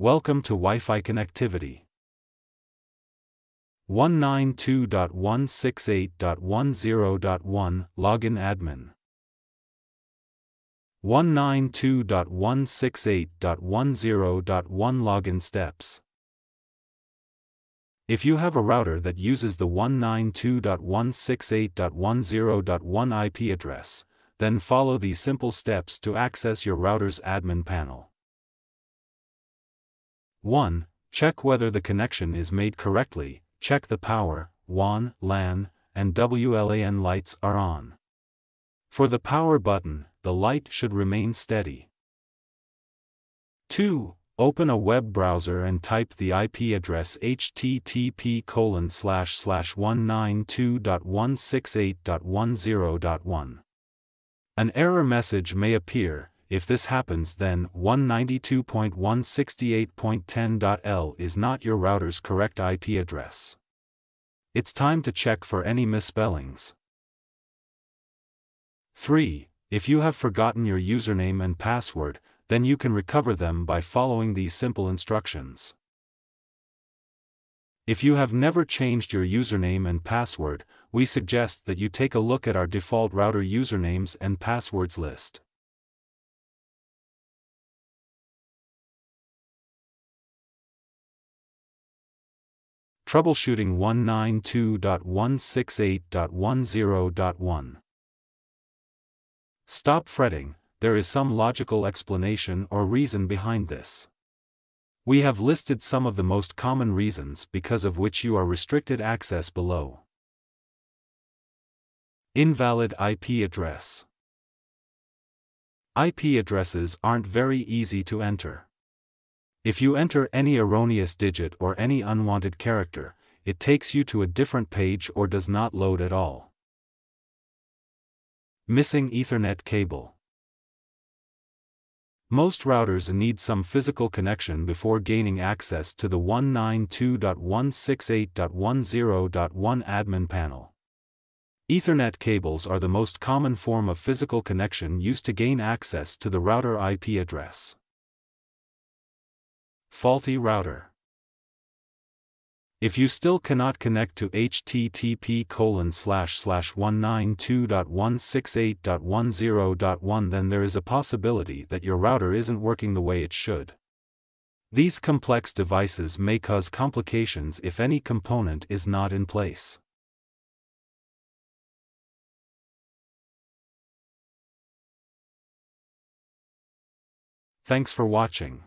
Welcome to Wi-Fi connectivity. 192.168.10.1 Login admin 192.168.10.1 Login steps If you have a router that uses the 192.168.10.1 IP address, then follow these simple steps to access your router's admin panel. 1. Check whether the connection is made correctly, check the power, WAN, LAN, and WLAN lights are on. For the power button, the light should remain steady. 2. Open a web browser and type the IP address http colon slash slash 192.168.10.1. An error message may appear, if this happens then 192.168.10.l is not your router's correct IP address. It's time to check for any misspellings. 3. If you have forgotten your username and password, then you can recover them by following these simple instructions. If you have never changed your username and password, we suggest that you take a look at our default router usernames and passwords list. Troubleshooting 192.168.10.1 Stop fretting, there is some logical explanation or reason behind this. We have listed some of the most common reasons because of which you are restricted access below. Invalid IP address. IP addresses aren't very easy to enter. If you enter any erroneous digit or any unwanted character, it takes you to a different page or does not load at all. Missing Ethernet cable. Most routers need some physical connection before gaining access to the 192.168.10.1 admin panel. Ethernet cables are the most common form of physical connection used to gain access to the router IP address. Faulty router. If you still cannot connect to http colon slash slash 192.168.10.1 then there is a possibility that your router isn't working the way it should. These complex devices may cause complications if any component is not in place. Thanks for watching.